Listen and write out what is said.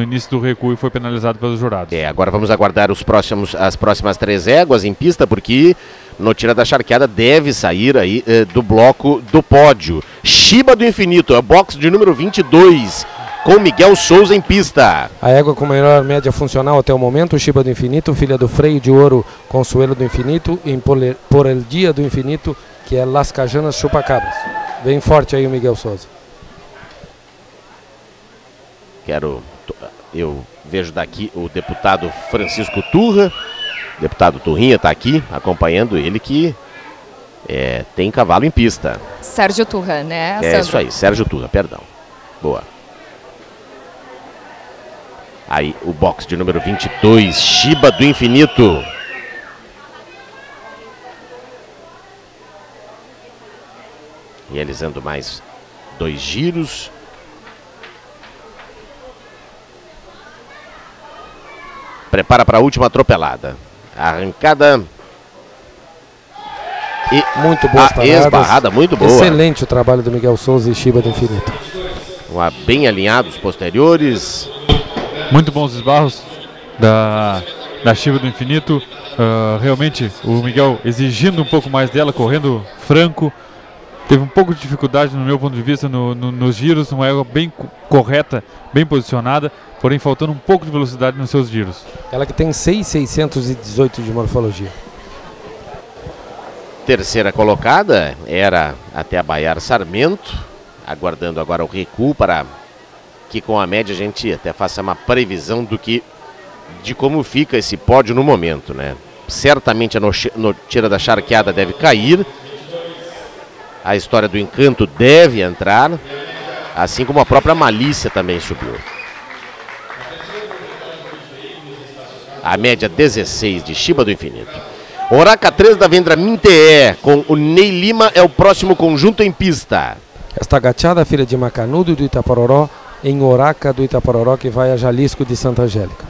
no início do recuo e foi penalizado pelos jurados. É, agora vamos aguardar os próximos, as próximas três éguas em pista, porque no Tira da Charqueada deve sair aí eh, do bloco do pódio. Shiba do Infinito, a box de número 22, com Miguel Souza em pista. A égua com maior média funcional até o momento, Shiba do Infinito, filha do freio de ouro Consuelo do Infinito, em Por el Dia do Infinito, que é Las Cajanas Chupacabras. Bem forte aí o Miguel Souza. Quero. Eu vejo daqui o deputado Francisco Turra. Deputado Turrinha está aqui acompanhando ele que é, tem cavalo em pista. Sérgio Turra, né? É Sandro? isso aí, Sérgio Turra, perdão. Boa. Aí o box de número 22, Shiba do Infinito. Realizando mais dois giros. Prepara para a última atropelada. Arrancada. E Muito boas a esbarrada muito boa. Excelente o trabalho do Miguel Souza e Shiba do Infinito. Bem alinhados posteriores. Muito bons esbarros da, da Shiva do Infinito. Ah, realmente o Miguel exigindo um pouco mais dela, correndo franco. Teve um pouco de dificuldade no meu ponto de vista no- no- nos giros, uma égua bem co- correta, bem posicionada, porém faltando um pouco de velocidade nos seus giros. Ela que tem 6,618 de morfologia. Terceira colocada era até a Baiar Sarmento, aguardando agora o recuo para que com a média a gente até faça uma previsão do que de como fica esse pódio no momento, né? Certamente a no, no tira da charqueada deve cair. A história do encanto deve entrar, assim como a própria malícia também subiu. A média 16 de Shiba do Infinito. Oraca 3 da Vendra Minteé, com o Ney Lima, é o próximo conjunto em pista. Esta agachada, filha de Macanudo do Itapororó, em Oraca do Itapororó, que vai a Jalisco de Santa Angélica.